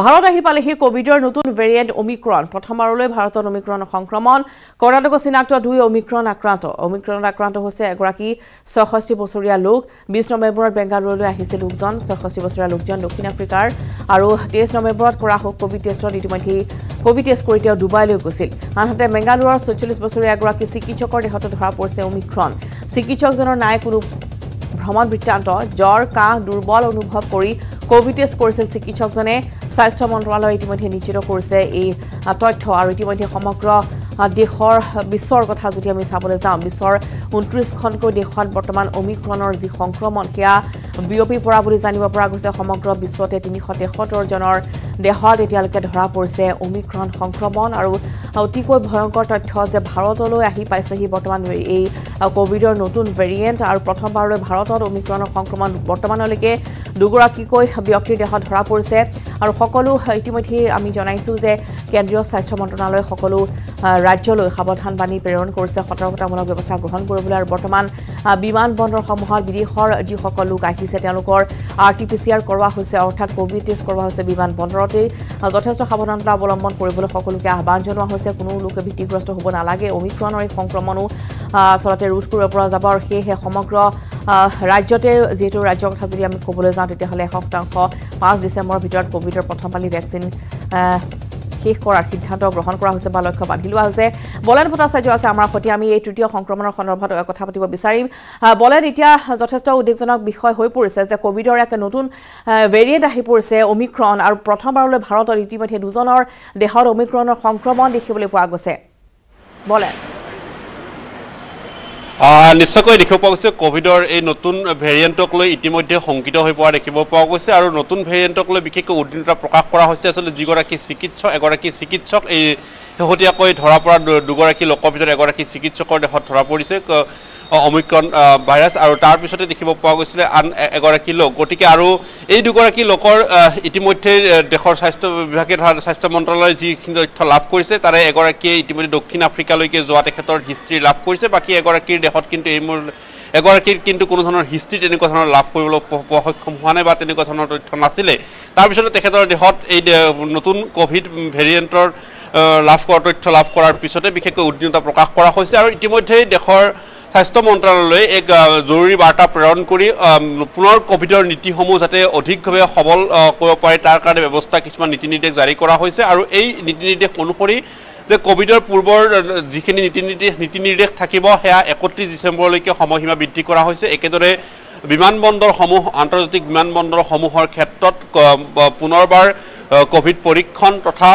ভাৰত আহি পালেহি কভিডৰ নতুন ভেৰিয়েণ্ট অমিক্ৰণ প্ৰথমবাৰলৈ ভাৰতত অমিক্ৰণ সংক্ৰমণ। কৰ্ণাটকত চিনাক্ত দুই অমিক্ৰণ আক্ৰান্ত। অমিক্ৰণত আক্ৰান্ত হৈছে এগৰাকী ছয়ষষ্ঠি বছৰীয়া লোক। বিছ নৱেম্বৰত বেংগালুৰুলৈ আহিছিল লোকজন। ছয়ষষ্ঠি বছৰীয়া লোকজন দক্ষিণ আফ্ৰিকাৰ। আৰু তেইছ নৱেম্বৰত কৰা কভিড টেষ্টত ইতিমধ্যে কভিড টেষ্ট কৰি তেওঁ ডুবাইলৈ গৈছিল। আনহাতে বেংগালুৰুৰ ছয়চল্লিছ বছৰীয়া এগৰাকী চিকিৎসকৰ দেহতো ধৰা পৰিছে অমিক্ৰণ চিকিৎসকজনৰ নাই কোনো ভ্ৰমণ বৃত্তান্ত। জ্বৰ কাহ দুৰ্বল অনুভৱ কৰি কভিড টেষ্ট কৰিছিল চিকিৎসকজনে। স্বাস্থ্য মন্ত্ৰালয়ে ইতিমধ্যে নিশ্চিত কৰিছে এই তথ্য আৰু ইতিমধ্যে সমগ্ৰ দেশৰ বিশ্বৰ কথা যদি আমি চাবলৈ যাওঁ বিশ্বৰ ঊনত্ৰিছখনকৈ দেশত বৰ্তমান অমিক্ৰণৰ যি সংক্ৰমণ সেয়া বিয়পি পৰা বুলি জানিব পৰা গৈছে। সমগ্ৰ বিশ্বতে তিনিশ তেসত্তৰজনৰ দেশত এতিয়ালৈকে ধৰা পৰিছে অমিক্ৰণ সংক্ৰমণ আৰু অতিকৈ ভয়ংকৰ তথ্য যে ভাৰতলৈ আহি পাইছেহি বৰ্তমান এই কভিডৰ নতুন ভেৰিয়েণ্ট আৰু প্ৰথমবাৰলৈ ভাৰতত অমিক্ৰণৰ সংক্ৰমণ বৰ্তমানলৈকে দুগৰাকীকৈ ব্যক্তিৰ দেহত ধৰা পৰিছে আৰু সকলো ইতিমধ্যে আমি জনাইছোঁ যে কেন্দ্ৰীয় স্বাস্থ্য মন্ত্ৰণালয়ে সকলো ৰাজ্যলৈ সাৱধানবাণী প্ৰেৰণ কৰিছে। সতৰ্কতামূলক ব্যৱস্থা গ্ৰহণ কৰিবলৈ আৰু বৰ্তমান বিমান বন্দৰসমূহত বিদেশৰ যিসকল লোক আহিছে তেওঁলোকৰ R T P C R কৰোৱা হৈছে অৰ্থাৎ কভিড টেষ্ট কৰোৱা হৈছে বিমান বন্দৰতেই। যথেষ্ট সাৱধানতা অৱলম্বন কৰিবলৈ সকলোকে আহ্বান জনোৱা হৈছে। কোনো লোকে ভীতিগ্ৰস্ত হ'ব নালাগে। অমিক্ৰণৰ এই সংক্ৰমণো আচলতে ৰোধ কৰিব পৰা যাব আৰু সেয়েহে সমগ্ৰ ৰাজ্যতে যিহেতু ৰাজ্যৰ কথা যদি আমি ক'বলৈ যাওঁ তেতিয়াহ'লে এশ শতাংশ পাঁচ ডিচেম্বৰৰ ভিতৰত ক'ভিডৰ প্ৰথম পালি ভেকচিন শেষ কৰাৰ সিদ্ধান্ত গ্ৰহণ কৰা হৈছে বা লক্ষ্য বান্ধি লোৱা হৈছে। বলেন ভট্টাচাৰ্য আছে আমাৰ সৈতে আমি এই তৃতীয় সংক্ৰমণৰ সন্দৰ্ভত কথা পাতিব বিচাৰিম। বলেন এতিয়া যথেষ্ট উদ্বেগজনক বিষয় হৈ পৰিছে যে ক'ভিডৰ এক নতুন ভেৰিয়েণ্ট আহি পৰিছে অমিক্ৰণ আৰু প্ৰথমবাৰলৈ ভাৰতত ইতিমধ্যে দুজনৰ দেহত অমিক্ৰণৰ সংক্ৰমণ দেখিবলৈ পোৱা গৈছে। বলেন। নিশ্চয়কৈ দেখিব পোৱা গৈছে ক'ভিডৰ এই নতুন ভেৰিয়েণ্টক লৈ ইতিমধ্যে শংকিত হৈ পৰা দেখিব পোৱা গৈছে আৰু নতুন ভেৰিয়েণ্টক লৈ বিশেষকৈ উদ্বিগ্নতা প্ৰকাশ কৰা হৈছে। আচলতে যিগৰাকী চিকিৎসক এগৰাকী চিকিৎসক এই শেহতীয়াকৈ ধৰা পৰা দুগৰাকী লোকৰ ভিতৰত এগৰাকী চিকিৎসকৰ দেহত ধৰা পৰিছে। অমিক্ৰণ ভাইৰাছ আৰু তাৰ পিছতে দেখিব পোৱা গৈছিলে আন এগৰাকী লোক। গতিকে আৰু এই দুগৰাকী লোকৰ ইতিমধ্যে দেশৰ স্বাস্থ্য বিভাগে ধৰা স্বাস্থ্য মন্ত্ৰালয়ে যিখিনি তথ্য লাভ কৰিছে তাৰে এগৰাকীয়ে ইতিমধ্যে দক্ষিণ আফ্ৰিকালৈকে যোৱা তেখেতৰ হিষ্ট্ৰী লাভ কৰিছে। বাকী এগৰাকীৰ দেশত কিন্তু এই মূল এগৰাকীৰ কিন্তু কোনো ধৰণৰ হিষ্ট্ৰী তেনেকুৱা ধৰণৰ লাভ কৰিবলৈ প- প- সক্ষম হোৱা নাই বা তেনেকুৱা ধৰণৰ তথ্য নাছিলে। তাৰপিছতে তেখেতৰ দেহত এই নতুন ক'ভিড ভেৰিয়েণ্টৰ লাভ কৰা তথ্য লাভ কৰাৰ পিছতে বিশেষকৈ উদ্বিগ্নতা প্ৰকাশ কৰা হৈছে। আৰু ইতিমধ্যেই দেশৰ স্বাস্থ্য মন্ত্ৰালয়ে এক জৰুৰী বাৰ্তা প্ৰেৰণ কৰি পুনৰ ক'ভিডৰ নীতিসমূহ যাতে অধিকভাৱে সবল কৰিব পাৰে তাৰ কাৰণে ব্যৱস্থা কিছুমান নীতি নিৰ্দেশ জাৰি কৰা হৈছে আৰু এই নীতি নিৰ্দেশ অনুসৰি যে ক'ভিডৰ পূৰ্বৰ যিখিনি নীতি নিৰ্দেশ নীতি নিৰ্দেশ থাকিব সেয়া একত্ৰিছ ডিচেম্বৰলৈকে সময়সীমা বৃদ্ধি কৰা হৈছে। একেদৰে বিমানবন্দৰসমূহ আন্তৰ্জাতিক বিমানবন্দৰসমূহৰ ক্ষেত্ৰত পুনৰবাৰ ক'ভিড পৰীক্ষণ তথা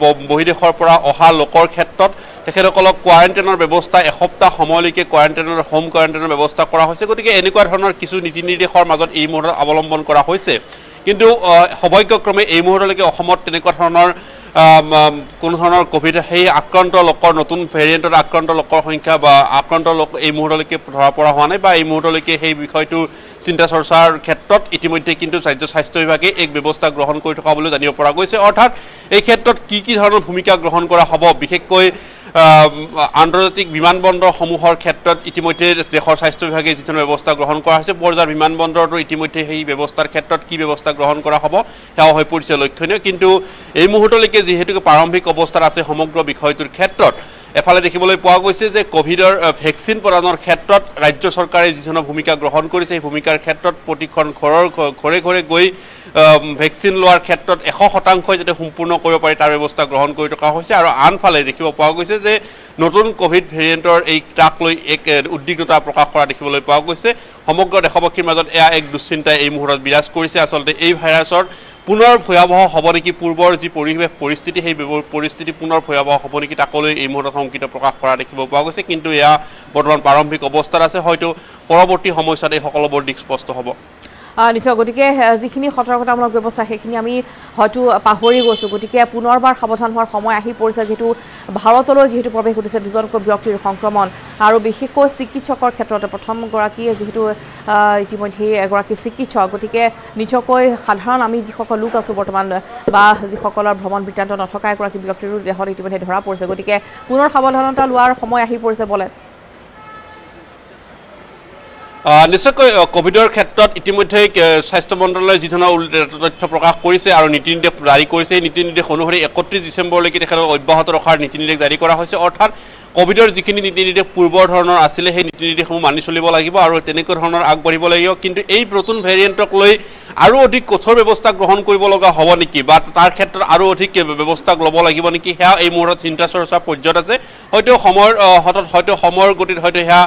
ব- বহিদেশৰ পৰা অহা লোকৰ ক্ষেত্ৰত তেখেতসকলক কোৱাৰেণ্টাইনৰ ব্যৱস্থা এসপ্তাহ সময়লৈকে কোৱাৰেণ্টাইনৰ হোম কোৱাৰেণ্টাইনৰ ব্যৱস্থা কৰা হৈছে। গতিকে এনেকুৱা ধৰণৰ কিছু নীতি নিৰ্দেশৰ মাজত এই মুহূৰ্তত অৱলম্বন কৰা হৈছে। কিন্তু সৌভাগ্যক্ৰমে এই মুহূৰ্তলৈকে অসমত তেনেকুৱা ধৰণৰ কোনো ধৰণৰ ক'ভিড সেই আক্ৰান্ত লোকৰ নতুন ভেৰিয়েণ্টত আক্ৰান্ত লোকৰ সংখ্যা বা আক্ৰান্ত লোক এই মুহূৰ্তলৈকে ধৰা পৰা হোৱা নাই বা এই মুহূৰ্তলৈকে সেই বিষয়টো চিন্তা চৰ্চাৰ ক্ষেত্ৰত ইতিমধ্যে কিন্তু ৰাজ্য স্বাস্থ্য বিভাগে এক ব্যৱস্থা গ্ৰহণ কৰি থকা বুলি জানিব পৰা গৈছে। অৰ্থাৎ এই ক্ষেত্ৰত কি কি ধৰণৰ ভূমিকা গ্ৰহণ কৰা হ'ব? বিশেষকৈ আন্তৰ্জাতিক বিমানবন্দৰসমূহৰ ক্ষেত্ৰত ইতিমধ্যে দেশৰ স্বাস্থ্য বিভাগে যি ধৰণৰ ব্যৱস্থা গ্ৰহণ কৰা হৈছে বৰজাৰ বিমানবন্দৰতো ইতিমধ্যে সেই ব্যৱস্থাৰ ক্ষেত্ৰত কি ব্যৱস্থা গ্ৰহণ কৰা হ'ব সেয়াও হৈ পৰিছে লক্ষণীয়। কিন্তু এই মুহূৰ্তলৈকে যিহেতুকে প্ৰাৰম্ভিক অৱস্থাত আছে সমগ্ৰ বিষয়টোৰ ক্ষেত্ৰত এফালে দেখিবলৈ পোৱা গৈছে যে ক'ভিডৰ ভেকচিন প্ৰদানৰ ক্ষেত্ৰত ৰাজ্য চৰকাৰে যি ধৰণৰ ভূমিকা গ্ৰহণ কৰিছে সেই ভূমিকাৰ ক্ষেত্ৰত প্ৰতিখন ঘৰৰ ঘৰে ঘৰে গৈ ভেকচিন লোৱাৰ ক্ষেত্ৰত এশ শতাংশই যাতে সম্পূৰ্ণ কৰিব পাৰি তাৰ ব্যৱস্থা গ্ৰহণ কৰি থকা হৈছে। আৰু আনফালে দেখিব পোৱা গৈছে যে নতুন ক'ভিড ভেৰিয়েণ্টৰ এই তাক লৈ এক উদ্বিগ্নতা প্ৰকাশ কৰা দেখিবলৈ পোৱা গৈছে। সমগ্ৰ দেশবাসীৰ মাজত এয়া এক দুশ্চিন্তাই এই মুহূৰ্তত বিৰাজ কৰিছে। আচলতে এই ভাইৰাছৰ পুনৰ ভয়াৱহ হ'ব নেকি? পূৰ্বৰ যি পৰিৱেশ পৰিস্থিতি সেই পৰিস্থিতি পুনৰ ভয়াৱহ হ'ব নেকি? তাকলৈ এই মুহূৰ্তত শংকিত প্ৰকাশ কৰা দেখিব পোৱা গৈছে। কিন্তু এয়া বৰ্তমান প্ৰাৰম্ভিক অৱস্থাত আছে। হয়তো পৰৱৰ্তী সময়ছোৱাত এই সকলোবোৰ দিশ স্পষ্ট হ'ব। নিশ্চয়। গতিকে যিখিনি সতৰ্কতামূলক ব্যৱস্থা সেইখিনি আমি হয়তো পাহৰি গৈছোঁ। গতিকে পুনৰবাৰ সাৱধান হোৱাৰ সময় আহি পৰিছে। যিহেতু ভাৰতলৈ যিহেতু প্ৰৱেশ ঘটিছে দুজনকৈ ব্যক্তিৰ সংক্ৰমণ। আৰু বিশেষকৈ চিকিৎসকৰ ক্ষেত্ৰত প্ৰথমগৰাকীয়ে যিহেতু ইতিমধ্যে এগৰাকী চিকিৎসক গতিকে নিচকৈ সাধাৰণ আমি যিসকল লোক আছোঁ বৰ্তমান বা যিসকলৰ ভ্ৰমণ বৃত্তান্ত নথকা এগৰাকী ব্যক্তিৰো দেহত ইতিমধ্যে ধৰা পৰিছে। গতিকে পুনৰ সাৱধানতা লোৱাৰ সময় আহি পৰিছে বোলে। নিশ্চয়কৈ কভিডৰ ক্ষেত্ৰত ইতিমধ্যে স্বাস্থ্য মন্ত্ৰালয়ে যি ধৰণৰ উল- তথ্য প্ৰকাশ কৰিছে আৰু নীতি নিৰ্দেশ জাৰি কৰিছে এই নীতি নিৰ্দেশ অনুসৰি একত্ৰিছ ডিচেম্বৰলৈকে তেখেতক অব্যাহত ৰখাৰ নীতি নিৰ্দেশ জাৰি কৰা হৈছে। অৰ্থাৎ কভিডৰ যিখিনি নীতি নিৰ্দেশ পূৰ্বৰ ধৰণৰ আছিলে সেই নীতি নিৰ্দেশসমূহ মানি চলিব লাগিব আৰু তেনেকুৱা ধৰণৰ আগবাঢ়িব লাগিব। কিন্তু এই নতুন ভেৰিয়েণ্টক লৈ আৰু অধিক কঠোৰ ব্যৱস্থা গ্ৰহণ কৰিব লগা হ'ব নেকি? বা তাৰ ক্ষেত্ৰত আৰু অধিক ব্যৱস্থা ল'ব লাগিব নেকি? সেয়া এই মুহূৰ্তত চিন্তা চৰ্চা পৰ্যায়ত আছে। হয়তো সময়ৰ হাতত হয়তো সময়ৰ গতিত হয়তো সেয়া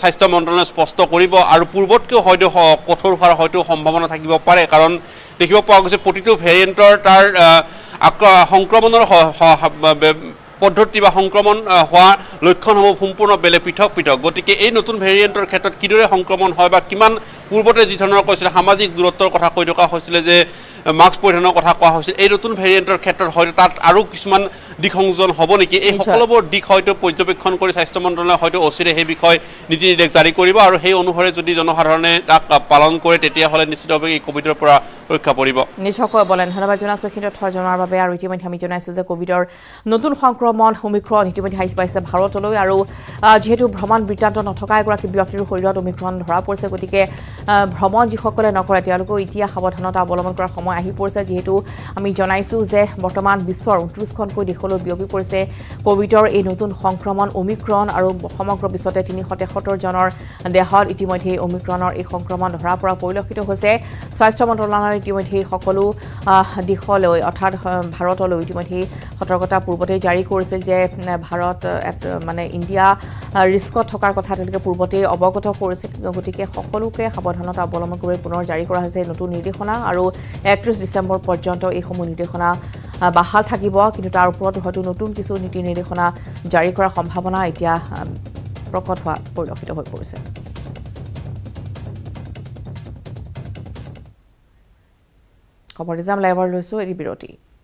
স্বাস্থ্য মন্ত্ৰালয়ে স্পষ্ট কৰিব আৰু পূৰ্বতকৈও হয়তো কঠোৰ হোৱাৰ হয়তো সম্ভাৱনা থাকিব পাৰে। কাৰণ দেখিব পোৱা গৈছে প্ৰতিটো ভেৰিয়েণ্টৰ তাৰ আক্ৰ- সংক্ৰমণৰ পদ্ধতি বা সংক্ৰমণ আহ, হোৱা লক্ষণসমূহ সম্পূৰ্ণ বেলেগ পৃথক পৃথক। গতিকে এই নতুন ভেৰিয়েণ্টৰ ক্ষেত্ৰত কিদৰে সংক্ৰমণ হয় বা কিমান পূৰ্বতে যি ধৰণৰ কৈছিলে সামাজিক দূৰত্বৰ কথা কৈ থকা হৈছিলে যে মাস্ক পৰিধানৰ কথা কোৱা হৈছিল এই নতুন ভেৰিয়েণ্টৰ ক্ষেত্ৰত হয়তো তাত আৰু কিছুমান দিশ সংযোজন হ'ব নেকি? এই। সকলোবোৰ দিশ হয়তো পৰ্যবেক্ষণ কৰি স্বাস্থ্য মন্ত্ৰালয়ে হয়তো অচিৰে সেই বিষয়ে নীতি নিৰ্দেশ জাৰি কৰিব আৰু সেই অনুসৰি যদি জনসাধাৰণে তাক পালন কৰে তেতিয়াহ'লে নিশ্চিতভাৱে এই কভিডৰ পৰা ৰক্ষা পৰিব। নিশ্চয়কৈ বলেন। ধন্যবাদ জনাইছোঁ এইখিনি তথ্য জনোৱাৰ বাবে আৰু ইতিমধ্যে আমি জনাইছোঁ যে কভিডৰ নতুন সংক্ৰমণ অমিক্ৰণ ইতিমধ্যে আহি পাইছে ভাৰতলৈ আৰু যিহেতু ভ্ৰমণ বৃত্তান্ত নথকা এগৰাকী ব্যক্তিৰ শৰীৰত অমিক্ৰণ ধৰা পৰিছে গতিকে ভ্ৰমণ যিসকলে নকৰে তেওঁলোকেও এতিয়া সাৱধানতা অৱলম্বন কৰাৰ সময় আহি পৰিছে। যিহেতু আমি জনাইছোঁ যে বৰ্তমান বিশ্বৰ ঊনত্ৰিছখনকৈ দেশলৈ বিয়পি পৰিছে কভিডৰ এই নতুন সংক্ৰমণ অমিক্ৰণ আৰু সমগ্ৰ বিশ্বতে তিনিশ তেসত্তৰজনৰ দেহত ইতিমধ্যে অমিক্ৰণৰ এই সংক্ৰমণ ধৰা পৰা পৰিলক্ষিত হৈছে। স্বাস্থ্য মন্ত্ৰালয়ে ইতিমধ্যে সকলো দিশলৈ অৰ্থাৎ ভাৰতলৈ ইতিমধ্যে সতৰ্কতা পূৰ্বতেই জাৰি কৰিছিল যে ভাৰত মানে ইণ্ডিয়া ৰিস্কত থকাৰ কথা তেওঁলোকে পূৰ্বতেই অৱগত কৰিছিল। গতিকে সকলোকে সাৱধানতা অৱলম্বন কৰি পুনৰ জাৰি কৰা হৈছে নতুন নিৰ্দেশনা আৰু একত্ৰিছ ডিচেম্বৰ পৰ্যন্ত এইসমূহ নিৰ্দেশনা বাহাল থাকিব। কিন্তু তাৰ ওপৰতো হয়তো নতুন কিছু নীতি নিৰ্দেশনা জাৰি কৰাৰ সম্ভাৱনা এতিয়া প্ৰকট হোৱা পৰিলক্ষিত হৈ পৰিছে। খবৰ নিজাম লাইভৰ লৈছোঁ এটি বিৰতি।